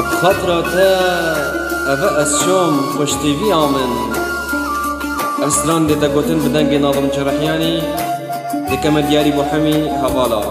بخاطرته أفا أسشوم خوشتي في آمن. أسران دي تقوتن بدنجي ناظم شرحياني دي كما دياري بوحمي هوالا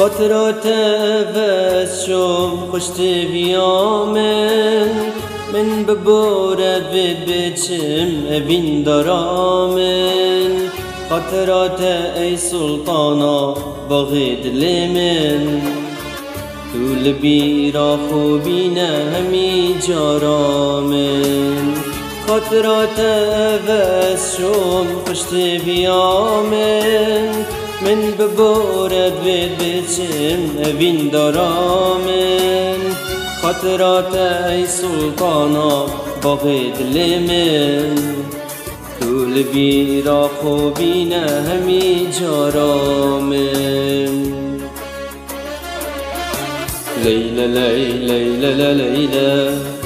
خاطرات بس شوم خوشت بیامن من ببورد بید بچم ابین دارامن خاطرات ای سلطانا باغی دل من. تو لبی را خوبینه همی جارامن خاطرات بس شوم خوشت بیامن من ببورد بید بچم بین دارامن خاطرات ای سلطانا باقی دل من. طول بی را خوبین همی جارامن لیلا لیلا لیلا لیلا.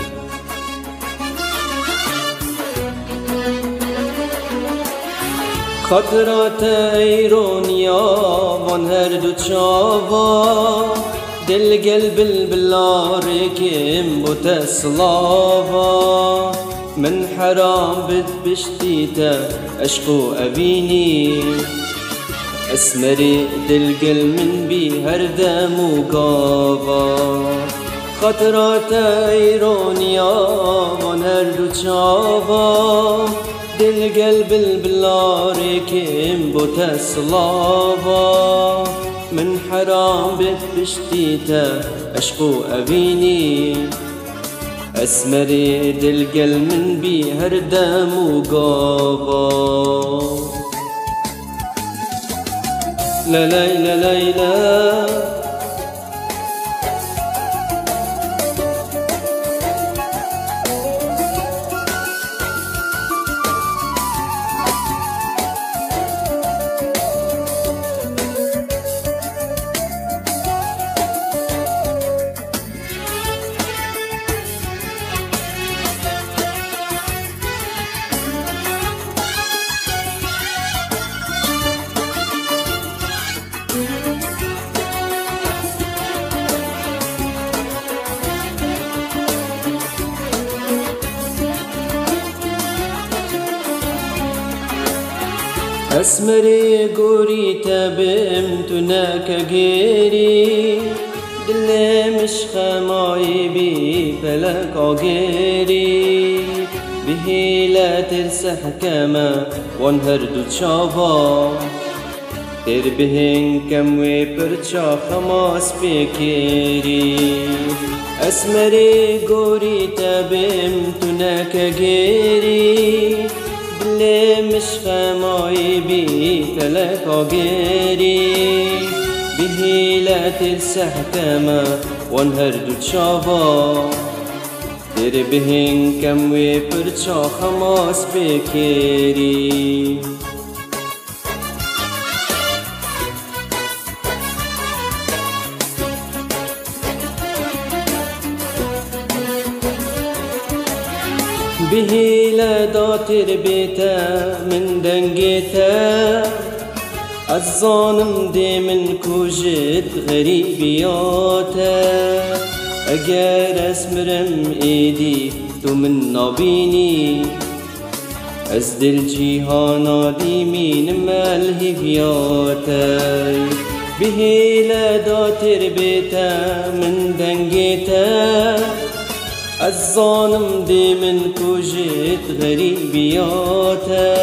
خاطرات ایرونیا وان هر دو چاوا. دل قلب البلار كم بتسلاوا من حرام بد بشتيتا أشقو أبيني أسمري دل قل من بي هردم وقابا خاطرات ايرونيا وان هر دو چاوا. دل قلب البلار كم بتسلابا من حرام بيت بشتيتا أشقو أبيني أسمري دل قل من بي هردم وقابا لا لا لا لا لا. اسمري قوري تبم تناك غيري دل مش خماي بي فلك غيري به لا ترسح كما وانهر دو تشافا تر بهن كم ويبرچا خماس بكيري اسمري قوري تبم تناك غيري دل مش خماي بي تلك غيري بهيلة السحكمة وانهر دو تشافا در بهن كم ويبرچا خماس بكيري. بهيلة داتر بيتا من دنجتا الظالم دي من كوجد غريبياتا اگر اسمرم ايدي تو من نابيني. از دل جيهانا دي مين ملهفياتي بهيلة داتر بيتا من دنجتا الظالم دي من كوجت غريبياتا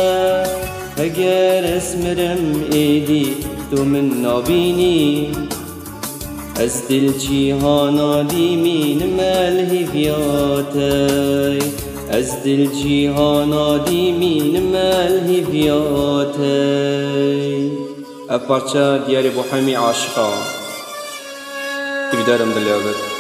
اگر اسمرم إيدي تو من نابيني. از دل جيهانا دي مين ملهفياتي از دل جيهانا دي مين ملهفياتي اپارچه دیار بو همی عاشقا. بیدارم دلیابد